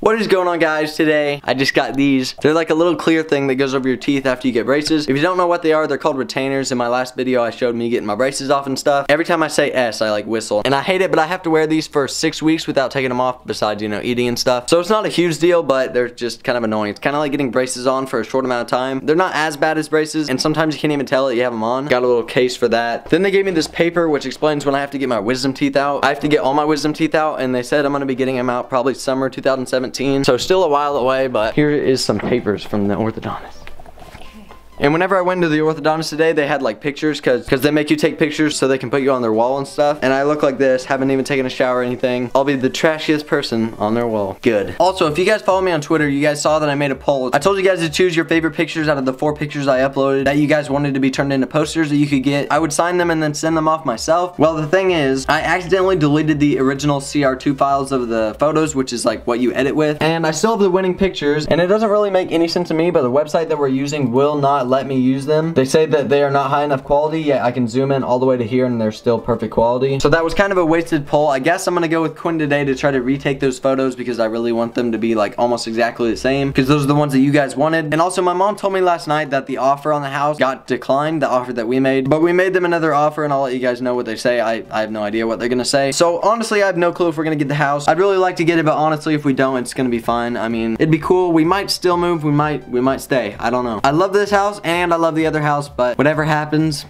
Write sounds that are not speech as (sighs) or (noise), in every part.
What is going on guys today? I just got these. They're like a little clear thing that goes over your teeth after you get braces. If you don't know what they are, they're called retainers. In my last video, I showed me getting my braces off and stuff. Every time I say S, I like whistle. And I hate it, but I have to wear these for six weeks without taking them off besides, you know, eating and stuff. So it's not a huge deal, but they're just kind of annoying. It's kind of like getting braces on for a short amount of time. They're not as bad as braces, and sometimes you can't even tell that you have them on. Got a little case for that. Then they gave me this paper, which explains when I have to get my wisdom teeth out. I have to get all my wisdom teeth out, and they said I'm gonna be getting them out probably summer 2017. So still a while away, but here is some papers from the orthodontist. And whenever I went to the orthodontist today, they had like pictures because they make you take pictures so they can put you on their wall and stuff. And I look like this, haven't even taken a shower or anything. I'll be the trashiest person on their wall. Good. Also, if you guys follow me on Twitter, you guys saw that I made a poll. I told you guys to choose your favorite pictures out of the four pictures I uploaded that you guys wanted to be turned into posters that you could get. I would sign them and then send them off myself. Well, the thing is, I accidentally deleted the original CR2 files of the photos, which is like what you edit with. And I still have the winning pictures. And it doesn't really make any sense to me, but the website that we're using will not let me use them. They say that they are not high enough quality, yet I can zoom in all the way to here and they're still perfect quality. So that was kind of a wasted poll. I guess I'm gonna go with Quinn today to try to retake those photos because I really want them to be like almost exactly the same because those are the ones that you guys wanted. And also my mom told me last night that the offer on the house got declined, the offer that we made, but we made them another offer and I'll let you guys know what they say. I, I have no idea what they're gonna say. So honestly, I have no clue if we're gonna get the house. I'd really like to get it, but honestly, if we don't, it's gonna be fine. I mean, it'd be cool. We might still move. We might, we might stay. I don't know. I love this house and I love the other house, but whatever happens,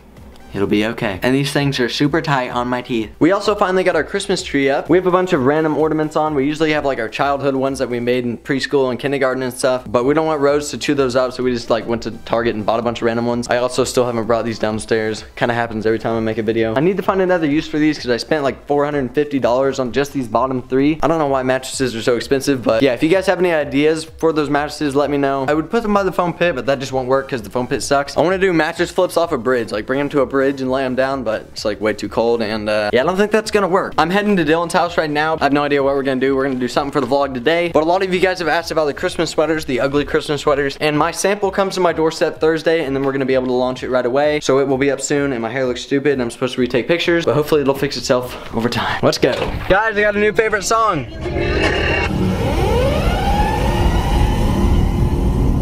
It'll be okay. And these things are super tight on my teeth. We also finally got our Christmas tree up. We have a bunch of random ornaments on. We usually have like our childhood ones that we made in preschool and kindergarten and stuff, but we don't want Rose to chew those up, so we just like went to Target and bought a bunch of random ones. I also still haven't brought these downstairs. Kind of happens every time I make a video. I need to find another use for these because I spent like $450 on just these bottom three. I don't know why mattresses are so expensive, but yeah, if you guys have any ideas for those mattresses, let me know. I would put them by the foam pit, but that just won't work because the foam pit sucks. I want to do mattress flips off a bridge, like bring them to a bridge and lay them down but it's like way too cold and uh, yeah, I don't think that's gonna work. I'm heading to Dylan's house right now. I have no idea what we're gonna do. We're gonna do something for the vlog today, but a lot of you guys have asked about the Christmas sweaters, the ugly Christmas sweaters, and my sample comes to my doorstep Thursday and then we're gonna be able to launch it right away. So it will be up soon and my hair looks stupid and I'm supposed to retake pictures, but hopefully it'll fix itself over time. Let's go. Guys, I got a new favorite song.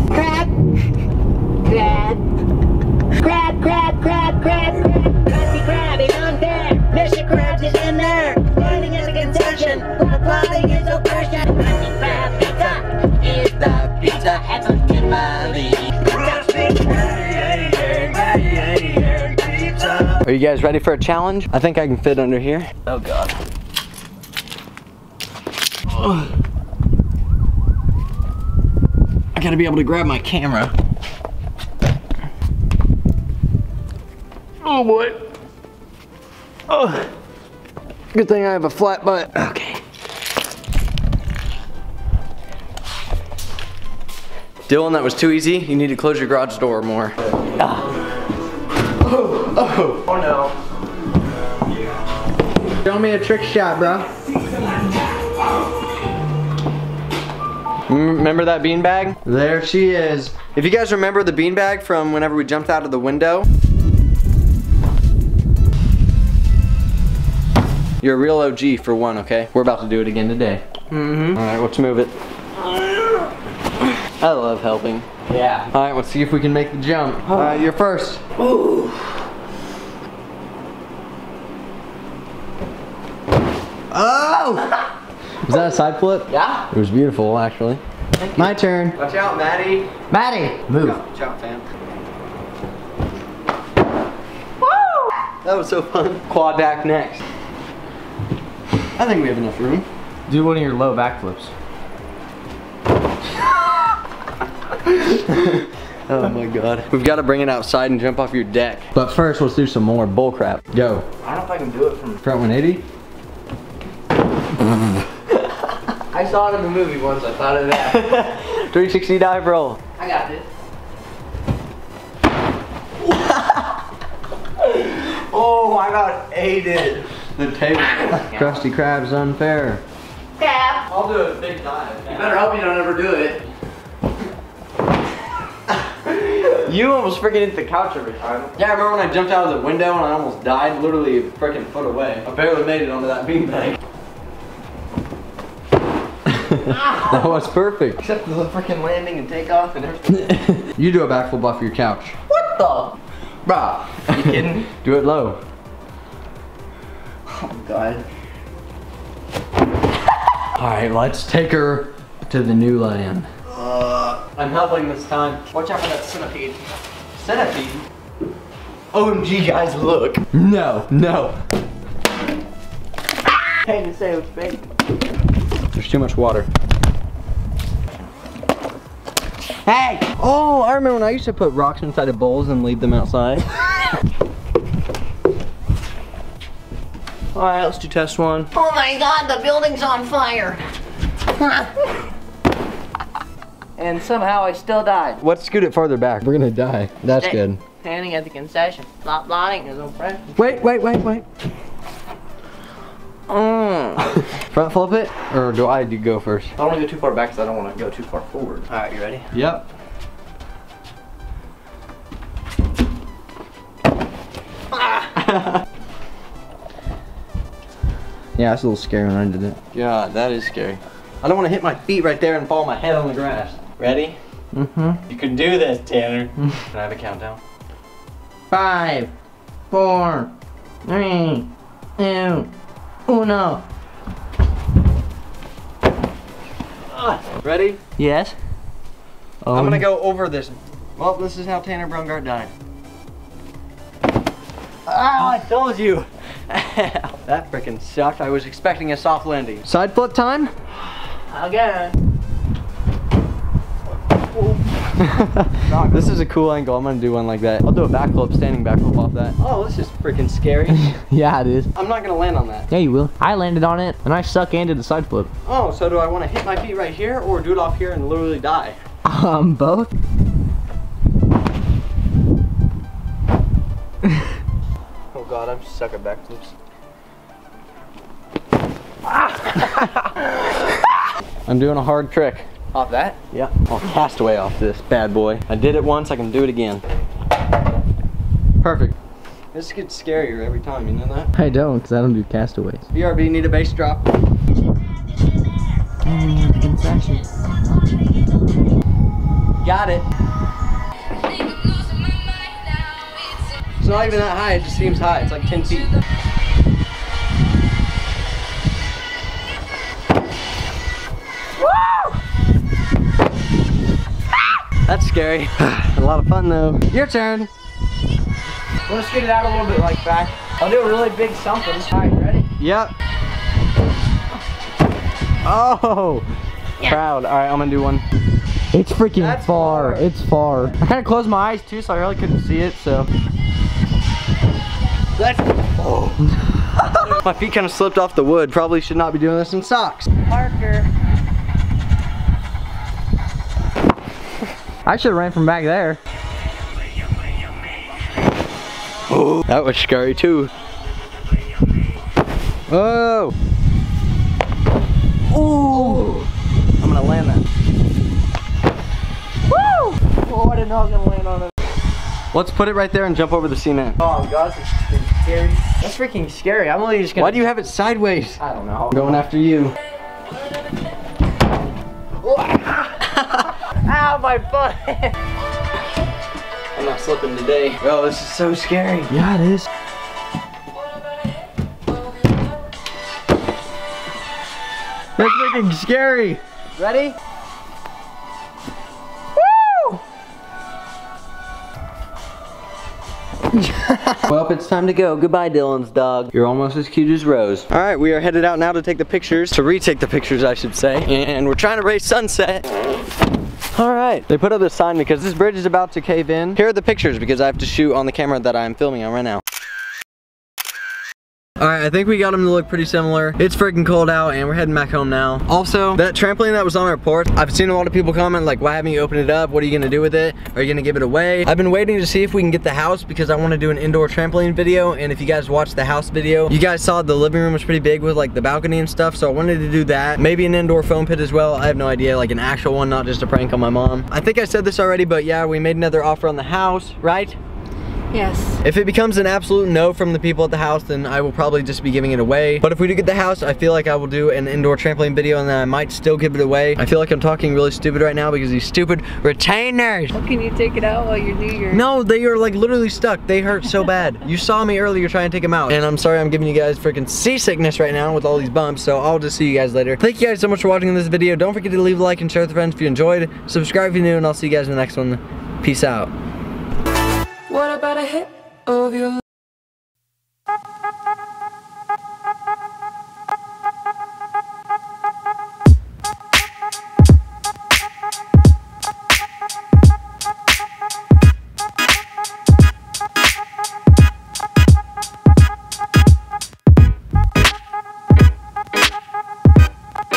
Crab. Crab. Crab, crab, crab, crab. Krusty on there. Mr. Krabs is in there. Standing in the concession. Applauding his oppression. Krusty Krab pizza is the pizza. Excellent in my Are you guys ready for a challenge? I think I can fit under here. Oh God. Ugh. I gotta be able to grab my camera. Oh boy. Oh. Good thing I have a flat butt. Okay. Dylan, that was too easy. You need to close your garage door more. Ah. Oh, oh, oh no. Show me a trick shot, bro. Remember that beanbag? There she is. If you guys remember the beanbag from whenever we jumped out of the window, You're a real OG for one, okay? We're about to do it again today. Mm-hmm. All right, let's move it. I love helping. Yeah. All right, let's see if we can make the jump. All right, you're first. Oh! (laughs) Was that a side flip? Yeah? It was beautiful, actually. My turn. Watch out, Maddie. Maddie, move. Watch out, fam. That was so fun. Quad back next. I think we have enough room. Do one of your low backflips. (laughs) Oh my god. We've got to bring it outside and jump off your deck. But first, let's do some more bull crap. Go. I don't know if I can do it from. Front 180. (laughs) I saw it in the movie once. I thought of that. (laughs) 360 dive roll. I got this. oh, I got aided. The table. Krusty Krab's unfair. Crab. I'll do a big dive. You better hope you don't ever do it. You almost freaking hit the couch every time. Yeah, I remember when I jumped out of the window and I almost died, literally a freaking foot away. I barely made it onto that beanbag. (laughs) that was perfect. Except for the freaking landing and takeoff and everything. (laughs) you do a backflip off your couch. what the? Bruh. You kidding? (laughs) Do it low. Oh god. All right, let's take her to the new land. Uh, I'm helping this time. watch out for that centipede. Centipede? OMG guys, look. No, no. Hate to say it was fake. There's too much water. Hey! Oh, I remember when I used to put rocks inside of bowls and leave them outside. (laughs) All right, let's do test one. Oh my god, the building's on fire. (laughs) And somehow I still died. Let's scoot it farther back. We're gonna die. That's Hey. good. Standing at the concession. Not blotting, his no friend. Wait, wait, wait, wait. Mm. (laughs) Front flip it, or do I do go first? I don't want to go too far back because I don't want to go too far forward. All right, you ready? Yep. (laughs) yeah, it's a little scary when I did it. God, that is scary. I don't want to hit my feet right there and fall my head on the grass. Ready? Mm-hmm. You can do this, Tanner. (laughs) can I have a countdown? Five, four, three, two, uno. Ah, ready? Yes. I'm um, gonna go over this. Well, this is how Tanner Braungardt died. Oh, I told you. (laughs) that freaking sucked. I was expecting a soft landing. Side flip time? Again. (laughs) this is a cool angle. I'm gonna do one like that. I'll do a backflip, standing backflip off that. Oh, this is freaking scary. (laughs) Yeah, it is. I'm not gonna land on that. Yeah, you will. I landed on it, and I suck and did the side flip. Oh, so do I want to hit my feet right here or do it off here and literally die? Um, both. Oh god, I'm suck at backflips. I'm doing a hard trick. Off that? Yep. I'll castaway off this bad boy. I did it once, I can do it again. Perfect. This gets scarier every time, you know that? I don't, because I don't do castaways. BRB, need a bass drop. Got it. It's not even that high, it just seems high. It's like 10 feet. Scary. (sighs) a lot of fun though. Your turn. Want to skate it out a little bit like back? I'll do a really big something. All right, ready? Yep. Oh! Proud. All right, I'm gonna do one. It's freaking That's far. far. It's far. I kind of closed my eyes too, so I really couldn't see it. So Let's (laughs) my feet kind of slipped off the wood. Probably should not be doing this in socks. Parkour. I should have ran from back there. Oh, that was scary too. Oh! Ooh. I'm gonna land that. Woo! Oh, I didn't know I was gonna land on it. Let's put it right there and jump over the cement. Oh god, this is scary. That's freaking scary. I'm only just gonna. Why do you have it sideways? I don't know. I'm going after you. (laughs) (laughs) Ow, my butt. I'm not slipping today. Bro, this is so scary. Yeah, it is. That's freaking scary. Ready? Well, it's time to go. Goodbye, Dylan's dog. You're almost as cute as Rose. All right, we are headed out now to take the pictures, to retake the pictures, I should say. And we're trying to race sunset. All right, they put up this sign because this bridge is about to cave in. Here are the pictures because I have to shoot on the camera that I'm filming on right now. All right, I think we got them to look pretty similar. It's freaking cold out and we're heading back home now. Also, that trampoline that was on our porch, I've seen a lot of people comment like, why haven't you opened it up? What are you gonna do with it? Are you gonna give it away? I've been waiting to see if we can get the house because I wanna do an indoor trampoline video. And if you guys watched the house video, you guys saw the living room was pretty big with like the balcony and stuff. So I wanted to do that. Maybe an indoor foam pit as well. I have no idea, like an actual one, not just a prank on my mom. I think I said this already, but yeah, we made another offer on the house, right? Yes. If it becomes an absolute no from the people at the house, then I will probably just be giving it away. But if we do get the house, I feel like I will do an indoor trampoline video and then I might still give it away. I feel like I'm talking really stupid right now because these stupid retainers. How can you take it out while you do your... No, they are like literally stuck. They hurt so bad. You saw me earlier trying to take them out. And I'm sorry I'm giving you guys freaking seasickness right now with all these bumps. So I'll just see you guys later. Thank you guys so much for watching this video. Don't forget to leave a like and share with friends if you enjoyed. Subscribe if you're new and I'll see you guys in the next one. Peace out. What about a hit of your